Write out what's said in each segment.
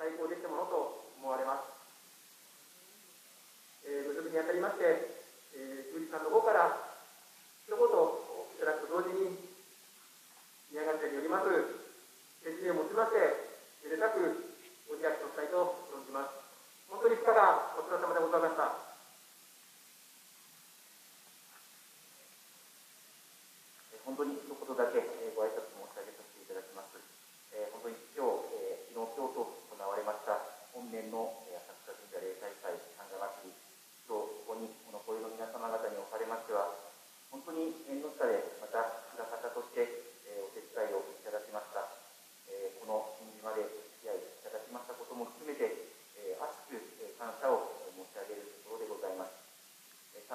対抗できたものと思われます。えー、ご準備にあたりまして、えー、宮司さんの方から、一言いただくと同時に、宮川によります、説明をもちまして、めでたくお開きをしたいと存じます。本当に2日、お疲れ様でございました。本当に一言だけご挨拶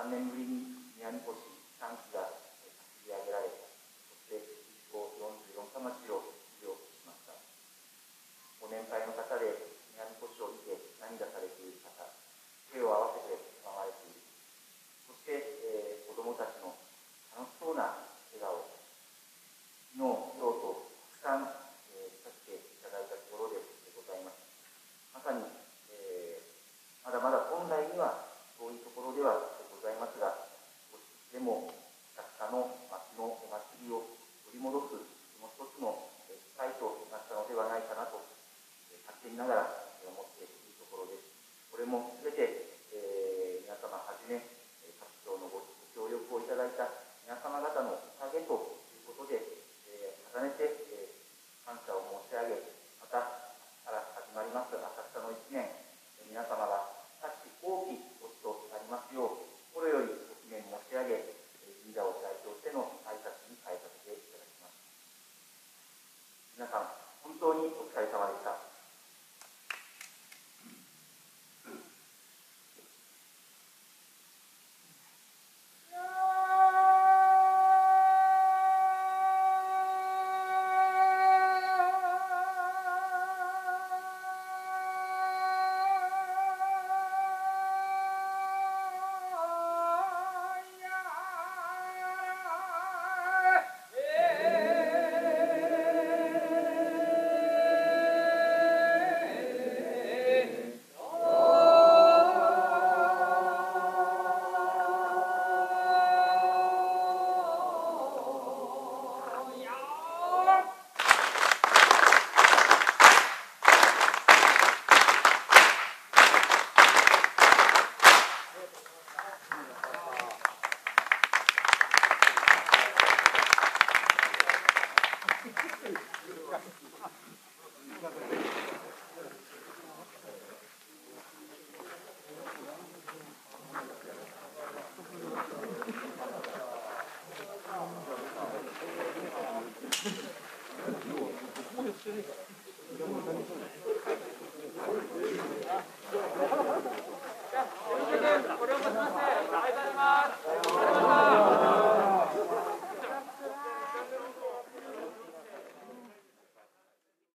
and then reading 当にお疲れ様でした。Gracias.